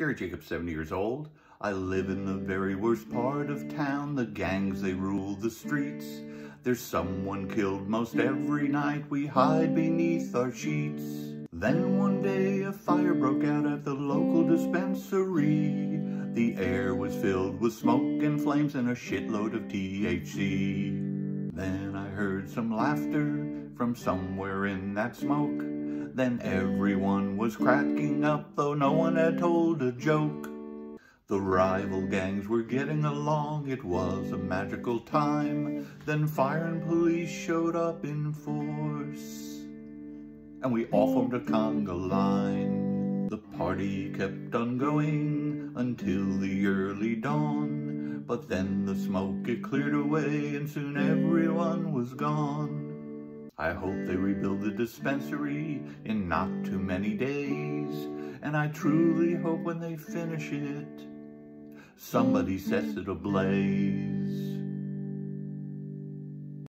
Gary Jacobs, 70 years old. I live in the very worst part of town. The gangs, they rule the streets. There's someone killed most every night. We hide beneath our sheets. Then one day a fire broke out at the local dispensary. The air was filled with smoke and flames and a shitload of THC. Then I heard some laughter from somewhere in that smoke. Then everyone was cracking up, though no one had told a joke. The rival gangs were getting along, it was a magical time. Then fire and police showed up in force, and we all formed a conga line. The party kept on going until the early dawn, but then the smoke it cleared away and soon everyone was gone. I hope they rebuild the dispensary in not too many days. And I truly hope when they finish it, somebody sets it ablaze.